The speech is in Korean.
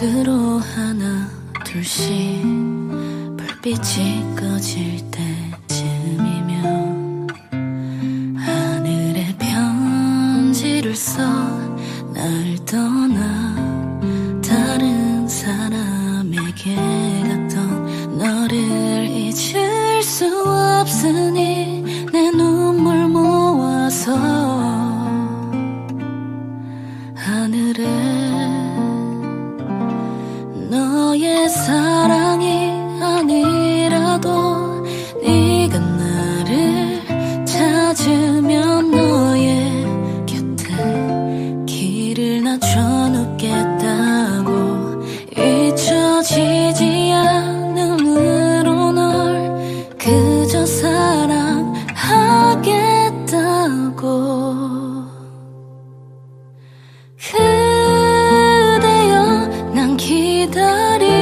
밖으로 하나 둘씩 불빛이 꺼질 때. 사랑이 아니라도 네가 나를 찾으면 너의 곁에 길을 낮춰 눕겠다고 잊혀지지 않음으로 널 그저 사랑하겠다고 그대여 난 기다릴